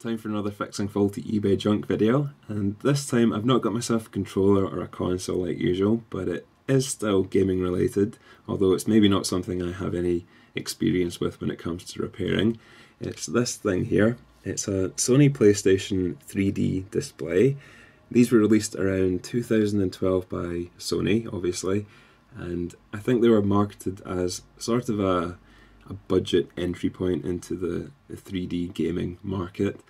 Time for another fixing faulty eBay junk video, and this time I've not got myself a controller or a console like usual, but it is still gaming related, although it's maybe not something I have any experience with when it comes to repairing. It's this thing here. It's a Sony PlayStation 3D display. These were released around 2012 by Sony, obviously, and I think they were marketed as sort of a a budget entry point into the, the 3D gaming market.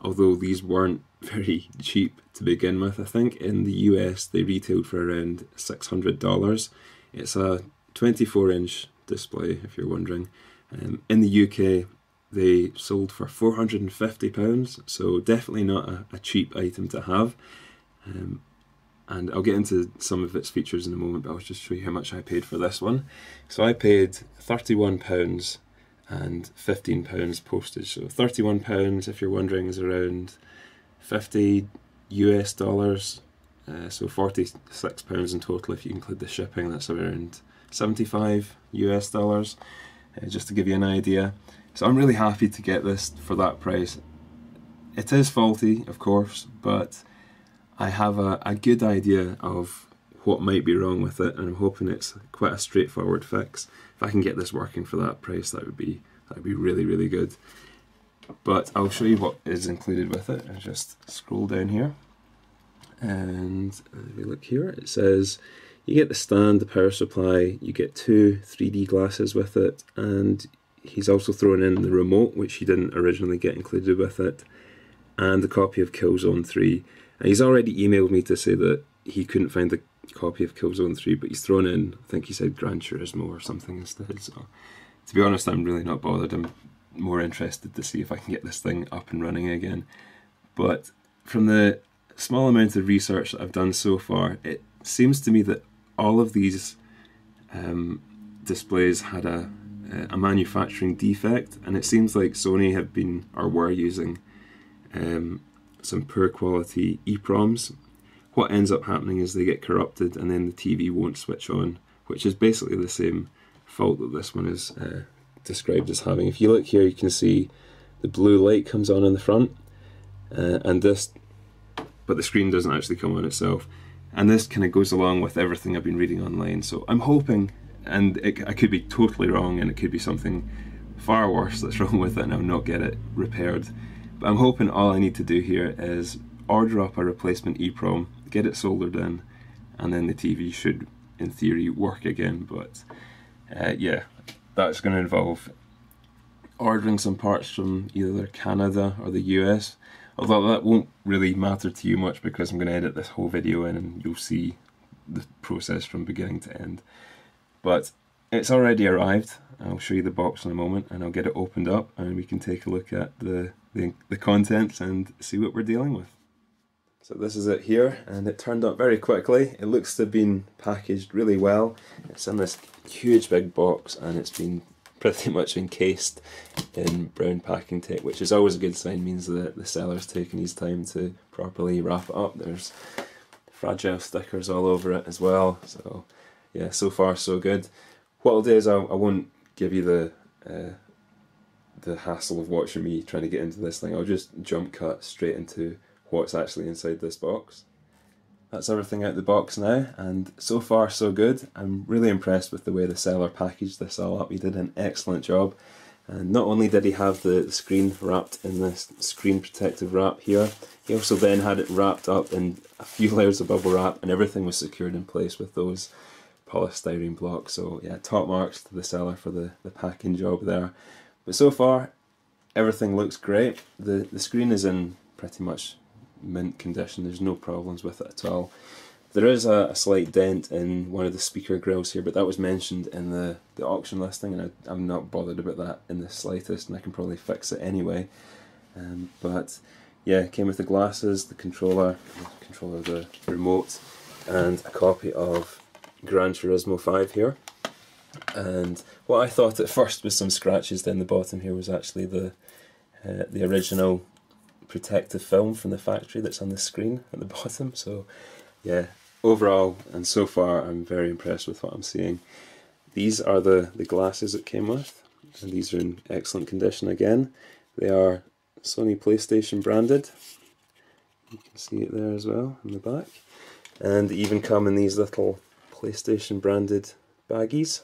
Although these weren't very cheap to begin with, I think in the US they retailed for around $600. It's a 24 inch display, if you're wondering. Um, in the UK, they sold for £450, so definitely not a, a, cheap item to have. Um, and I'll get into some of its features in a moment, but I'll just show you how much I paid for this one. So I paid £31 and £15 postage. So £31, if you're wondering, is around 50 US dollars. Uh, so £46 in total if you include the shipping, that's around 75 US dollars, uh, just to give you an idea. So I'm really happy to get this for that price. It is faulty, of course, but I have a, a good idea of what might be wrong with it, and I'm hoping it's quite a straightforward fix. If I can get this working for that price, that would be that would be really really good. But I'll show you what is included with it. I just scroll down here, and uh, if you look here, it says you get the stand, the power supply, you get two 3D glasses with it, and he's also thrown in the remote, which he didn't originally get included with it, and a copy of Killzone 3. And he's already emailed me to say that he couldn't find the copy of Killzone 3, but he's thrown in, I think he said Gran Turismo or something instead. So, to be honest, I'm really not bothered. I'm more interested to see if I can get this thing up and running again. But from the small amount of research that I've done so far, it seems to me that all of these um, displays had a, a manufacturing defect, and it seems like Sony have been or were using um, some poor quality EPROMs. What ends up happening is they get corrupted and then the TV won't switch on, which is basically the same fault that this one is uh, described as having. If you look here, you can see the blue light comes on in the front, uh, and this, but the screen doesn't actually come on itself. And this kind of goes along with everything I've been reading online. So I'm hoping, and it, I could be totally wrong, and it could be something far worse that's wrong with it, and I'll not get it repaired. I'm hoping all I need to do here is order up a replacement EEPROM, get it soldered in, and then the TV should, in theory, work again. But uh, yeah, that's going to involve ordering some parts from either Canada or the US. Although that won't really matter to you much because I'm going to edit this whole video in and you'll see the process from beginning to end. But it's already arrived. I'll show you the box in a moment and I'll get it opened up and we can take a look at the the, the contents and see what we're dealing with. So this is it here and it turned up very quickly. It looks to have been packaged really well. It's in this huge big box and it's been pretty much encased in brown packing tape, which is always a good sign, means that the seller's taking his time to properly wrap it up. There's fragile stickers all over it as well. So yeah, so far so good. What I'll do is I'll, I won't give you the uh, the hassle of watching me trying to get into this thing. I'll just jump cut straight into what's actually inside this box. That's everything out the box now, and so far so good. I'm really impressed with the way the seller packaged this all up. He did an excellent job. And not only did he have the screen wrapped in this screen protective wrap here, he also then had it wrapped up in a few layers of bubble wrap and everything was secured in place with those polystyrene blocks. So yeah, top marks to the seller for the, the packing job there. But so far, everything looks great. The, the screen is in pretty much mint condition, there's no problems with it at all. There is a, a, slight dent in one of the speaker grills here, but that was mentioned in the, the auction listing, and I, am not bothered about that in the slightest, and I can probably fix it anyway. Um, but yeah, came with the glasses, the controller, the controller, the remote, and a copy of Gran Turismo 5 here. And what I thought at first was some scratches down the bottom here was actually the uh, the original protective film from the factory that's on the screen at the bottom. So yeah, overall and so far I'm very impressed with what I'm seeing. These are the, the glasses it came with, and these are in excellent condition again. They are Sony PlayStation branded. You can see it there as well in the back. And even come in these little PlayStation branded baggies.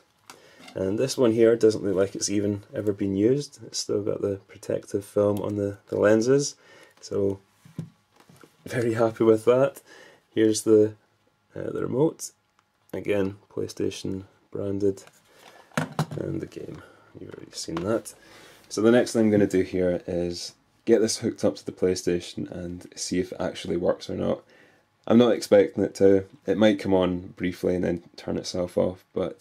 And this one here doesn't look like it's even ever been used. It's still got the protective film on the, the lenses. So very happy with that. Here's the, uh, the remote. Again, PlayStation branded. And the game. You've already seen that. So the next thing I'm going to do here is get this hooked up to the PlayStation and see if it actually works or not. I'm not expecting it to. It might come on briefly and then turn itself off, but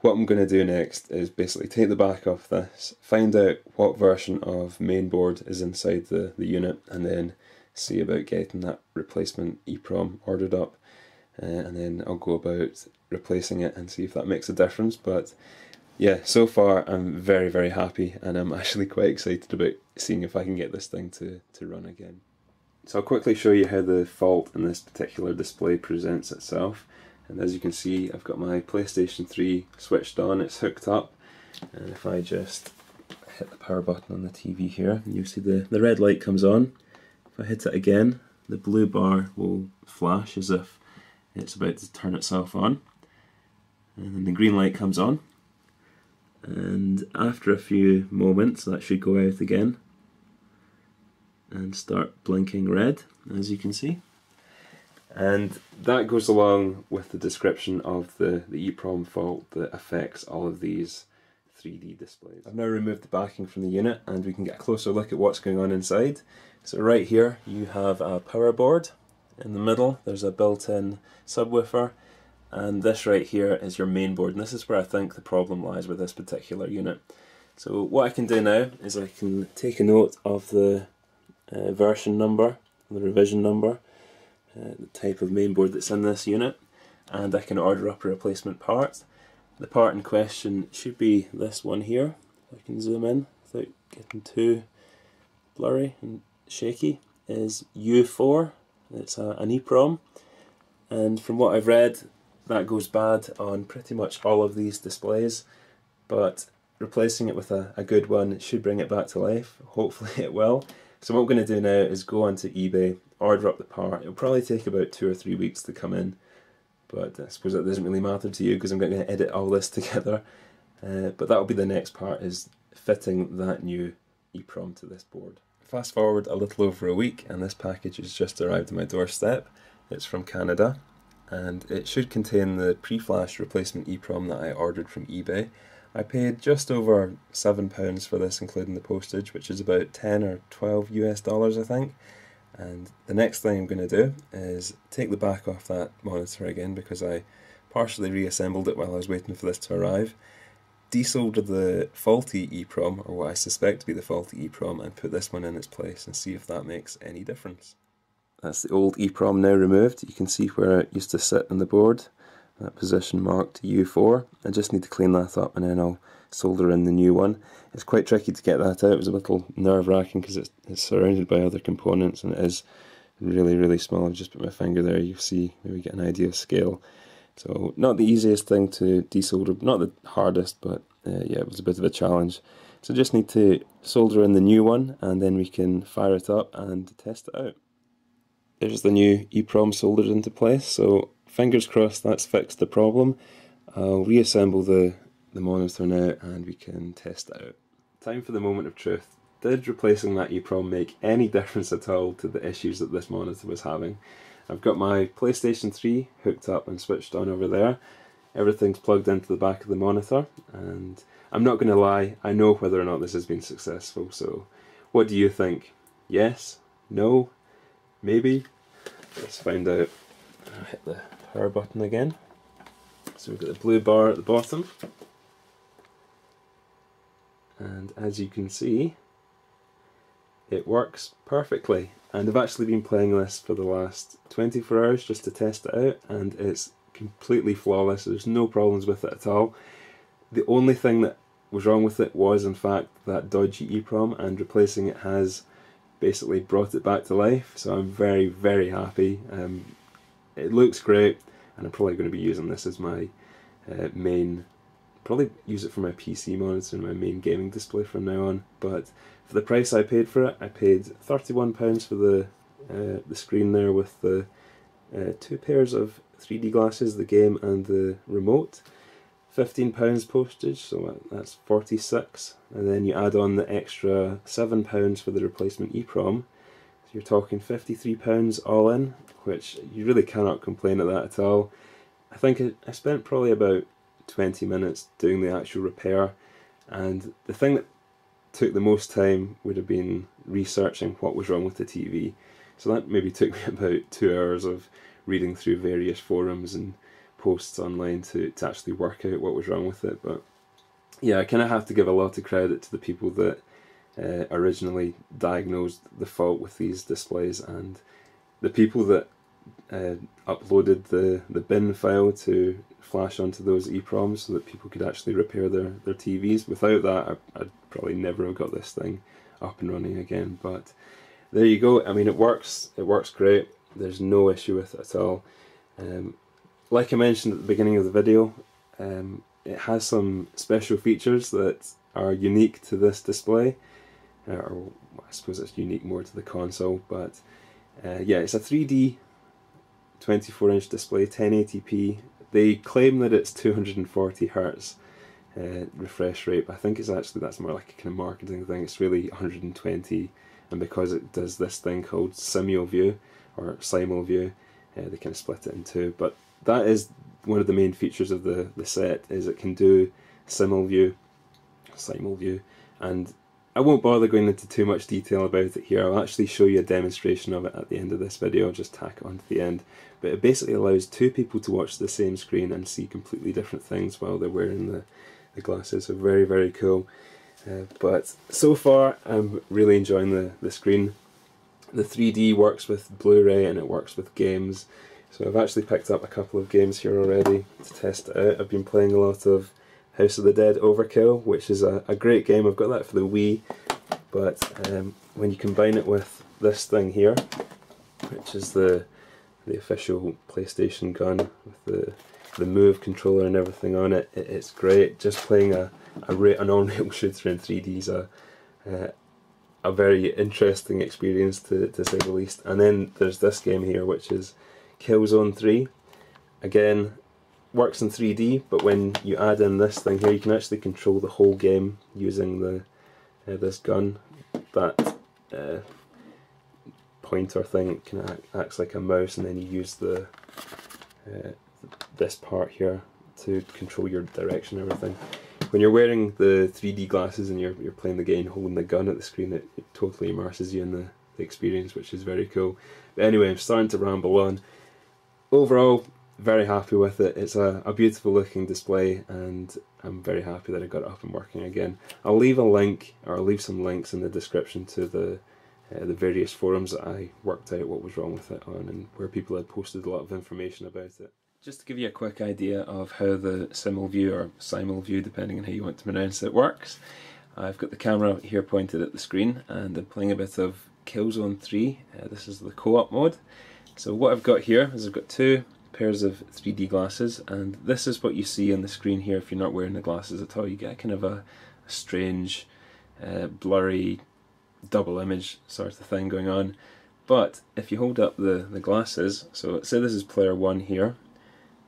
what I'm going to do next is basically take the back off this, find out what version of mainboard is inside the, the unit, and then see about getting that replacement EEPROM ordered up. Uh, and then I'll go about replacing it and see if that makes a difference. But yeah, so far I'm very, very happy, and I'm actually quite excited about seeing if I can get this thing to, to run again. So I'll quickly show you how the fault in this particular display presents itself. And as you can see, I've got my PlayStation 3 switched on, it's hooked up. And if I just hit the power button on the TV here, you see the, the red light comes on. If I hit it again, the blue bar will flash as if it's about to turn itself on. And then the green light comes on. And after a few moments, that should go out again and start blinking red, as you can see. And that goes along with the description of the, the EEPROM fault that affects all of these 3D displays. I've now removed the backing from the unit and we can get a closer look at what's going on inside. So right here you have a power board. In the middle there's a built-in subwoofer and this right here is your main board and this is where I think the problem lies with this particular unit. So what I can do now is I can take a note of the uh, version number, the revision number, uh, the type of mainboard that's in this unit, and I can order up a replacement part. The part in question should be this one here. I can zoom in without getting too blurry and shaky. Is U4. It's a, an EEPROM, and from what I've read, that goes bad on pretty much all of these displays. But replacing it with a, a good one should bring it back to life. Hopefully, it will. So what I'm going to do now is go onto eBay, order up the part. It'll probably take about two or three weeks to come in, but I suppose that doesn't really matter to you because I'm going to edit all this together. Uh, but that'll be the next part is fitting that new EEPROM to this board. Fast forward a little over a week and this package has just arrived at my doorstep. It's from Canada and it should contain the pre-flash replacement EEPROM that I ordered from eBay. I paid just over £7 for this, including the postage, which is about 10 or 12 US dollars, I think. And the next thing I'm going to do is take the back off that monitor again because I partially reassembled it while I was waiting for this to arrive. Desolder the faulty EEPROM, or what I suspect to be the faulty EEPROM, and put this one in its place and see if that makes any difference. That's the old EEPROM now removed. You can see where it used to sit on the board that position marked U4. I just need to clean that up and then I'll solder in the new one. It's quite tricky to get that out, it was a little nerve wracking because it's, it's surrounded by other components and it is really really small. I've just put my finger there, you see, maybe get an idea of scale. So not the easiest thing to desolder, not the hardest, but uh, yeah, it was a bit of a challenge. So just need to solder in the new one and then we can fire it up and test it out. There's the new EEPROM soldered into place, so fingers crossed that's fixed the problem. I'll reassemble the, the monitor now and we can test it out. Time for the moment of truth. Did replacing that EEPROM make any difference at all to the issues that this monitor was having? I've got my PlayStation 3 hooked up and switched on over there. Everything's plugged into the back of the monitor and I'm not going to lie, I know whether or not this has been successful, so what do you think? Yes? No? Maybe? Let's find out. I'll hit the power button again. So we've got the blue bar at the bottom. And as you can see, it works perfectly. And I've actually been playing this for the last 24 hours just to test it out, and it's completely flawless. There's no problems with it at all. The only thing that was wrong with it was, in fact, that dodgy EEPROM, and replacing it has basically brought it back to life. So I'm very, very happy. Um, it looks great and I'm probably going to be using this as my uh, main probably use it for my PC monitor and my main gaming display from now on. But for the price I paid for it, I paid £31 for the uh, the screen there with the uh, two pairs of 3D glasses, the game and the remote. £15 postage, so that's 46 and then you add on the extra £7 for the replacement EEPROM, so you're talking £53 all in, which you really cannot complain at that at all. I think I spent probably about 20 minutes doing the actual repair and the thing that took the most time would have been researching what was wrong with the TV. So that maybe took me about two hours of reading through various forums and posts online to, to actually work out what was wrong with it. But yeah, I kind of have to give a lot of credit to the people that uh, originally diagnosed the fault with these displays and the people that uh, uploaded the, the bin file to flash onto those EEPROMs so that people could actually repair their, their TVs. Without that, I, I'd probably never have got this thing up and running again. But there you go. I mean, it works. It works great. There's no issue with it at all. Um, like I mentioned at the beginning of the video, um, it has some special features that are unique to this display. Uh, or I suppose it's unique more to the console, but uh, yeah, it's a 3D 24 inch display, 1080p. They claim that it's 240 hertz uh, refresh rate, but I think it's actually that's more like a kind of marketing thing. It's really 120, and because it does this thing called SimulView or SimulView, uh, they kind of split it in two. But that is one of the main features of the the set is it can do SimulView, Simul View, and I won't bother going into too much detail about it here. I'll actually show you a demonstration of it at the end of this video. I'll just tack it onto the end. But it basically allows two people to watch the same screen and see completely different things while they're wearing the, the glasses. So very, very cool. Uh, but so far, I'm really enjoying the, the screen. The 3D works with Blu-ray and it works with games. So I've actually picked up a couple of games here already to test it out. I've been playing a lot of House of the Dead Overkill, which is a, a great game. I've got that for the Wii, but um, when you combine it with this thing here, which is the the official PlayStation gun with the the move controller and everything on it, it it's great. Just playing a, a an on-rail shooter in 3D is a uh, a very interesting experience to, to say the least. And then there's this game here, which is Killzone 3. Again, works in 3D, but when you add in this thing here, you can actually control the whole game using the uh, this gun. That uh, pointer thing of act, acts like a mouse, and then you use the uh, this part here to control your direction and everything. When you're wearing the 3D glasses and you're you're playing the game holding the gun at the screen, it, it totally immerses you in the, the experience, which is very cool. But anyway, I'm starting to ramble on. Overall, very happy with it. It's a, a beautiful looking display and I'm very happy that I got it up and working again. I'll leave a link or I'll leave some links in the description to the uh, the various forums that I worked out what was wrong with it on and where people had posted a lot of information about it. Just to give you a quick idea of how the SimulView or SimulView depending on how you want to pronounce it works. I've got the camera here pointed at the screen and I'm playing a bit of Killzone 3. Uh, this is the co-op mode. So what I've got here is I've got two pairs of 3D glasses and this is what you see on the screen here if you're not wearing the glasses at all. You get kind of a, a strange, uh, blurry, double image sort of thing going on. But if you hold up the, the glasses, so say this is player 1 here,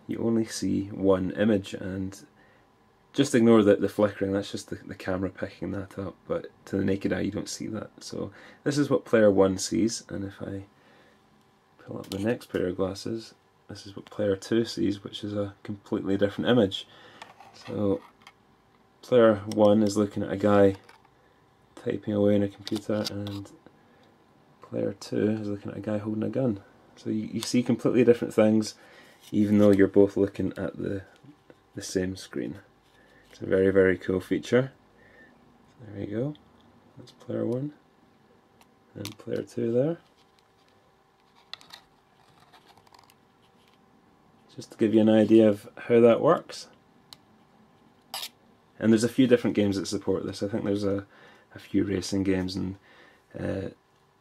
you only see one image and just ignore the, the flickering, that's just the, the camera picking that up, but to the naked eye you don't see that. So this is what player 1 sees, and if I pull up the next pair of glasses, this is what player 2 sees, which is a completely different image. So player 1 is looking at a guy typing away on a computer and player 2 is looking at a guy holding a gun. So you, you see completely different things even though you're both looking at the, the same screen. It's a very very cool feature. There we go. That's player 1 and player 2 there. Just to give you an idea of how that works. And there's a few different games that support this. I think there's a, a few racing games and uh,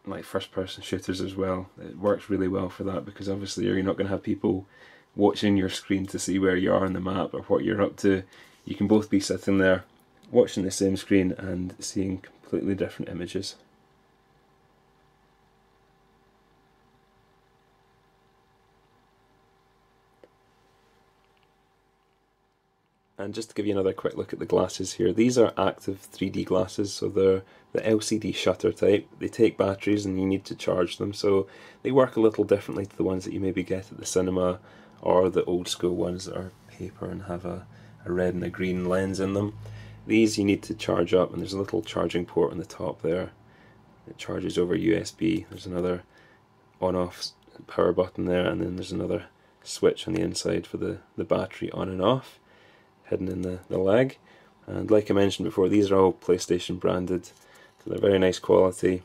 like first person shooters as well. It works really well for that because obviously you're not going to have people watching your screen to see where you are on the map or what you're up to. you can both be sitting there watching the same screen and seeing completely different images. And just to give you another quick look at the glasses here, these are active 3D glasses, so they're the LCD shutter type. They take batteries and you need to charge them, so they work a little differently to the ones that you maybe get at the cinema or the old school ones that are paper and have a, a red and a green lens in them. These you need to charge up, and there's a little charging port on the top there. It charges over USB. There's another on-off power button there, and then there's another switch on the inside for the, the battery on and off hidden in the, the leg. And like I mentioned before, these are all PlayStation branded, so they're very nice quality.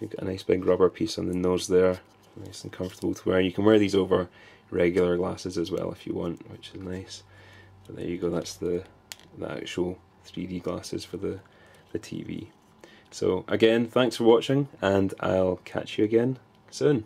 You've got a nice big rubber piece on the nose there, nice and comfortable to wear. You can wear these over regular glasses as well if you want, which is nice. But there you go, that's the, the actual 3D glasses for the, the TV. So again, thanks for watching, and I'll catch you again soon.